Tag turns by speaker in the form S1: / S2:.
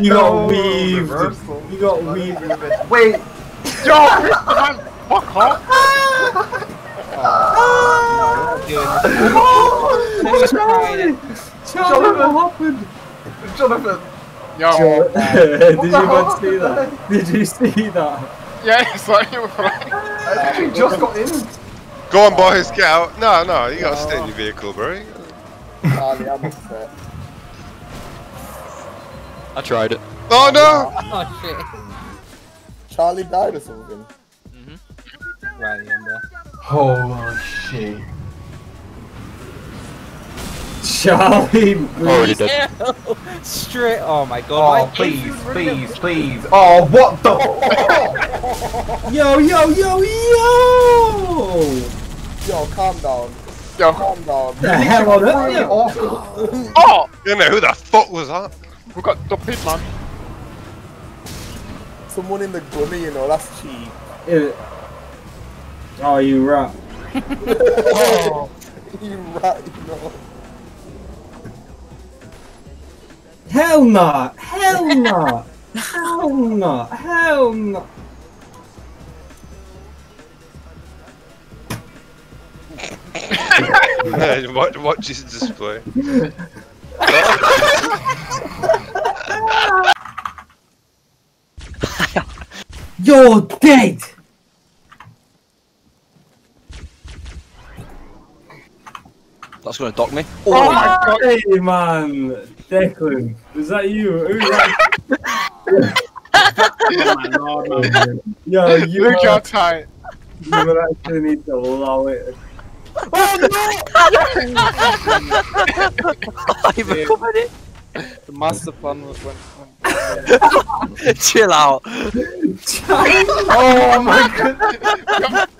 S1: You got weaved.
S2: Reversal.
S1: You got weaved.
S2: Wait.
S3: Yo, man, fuck off.
S4: Who's crying?
S1: Charlie, what happened?
S2: Jonathan.
S3: Yo,
S1: Did you not see that? Did you see that?
S3: yeah, it's like you were right.
S2: I literally just got in.
S5: Go on, boys, get out. No, no, you gotta stay in your vehicle, bro. You gotta-
S6: Charlie, I'm upset.
S7: I tried it.
S5: Oh no!
S4: Oh shit.
S6: Charlie died or something. Mm-hmm.
S4: Right in there.
S2: Holy shit.
S1: Charlie,
S7: Already
S1: please.
S7: dead.
S4: Straight. Oh my god.
S2: Oh, please, please, please. Oh, what the?
S1: Yo, yo, yo, yo!
S6: Yo, calm down.
S3: Yo,
S6: Calm down.
S1: The hell on
S2: Really
S1: earth?
S2: Oh.
S3: oh,
S5: You know who the fuck was that?
S3: We got the pit, man.
S6: Someone in the gunner, you know, that's cheap.
S1: Yeah. Oh, you rat.
S2: Oh,
S6: you right, you know.
S1: Hell not! Hell not! Hell not! Hell not!
S5: watch, watch his display.
S1: You're dead!
S7: That's gonna dock me.
S3: Oh my god.
S1: Hey man! Declan, is that you? Who's that? Oh Yo, you
S3: Look how
S1: are,
S3: tight.
S1: you would actually need to allow it.
S7: Oh, I even covered it.
S4: The master plan was when.
S7: Chưa lo,
S2: oh my god.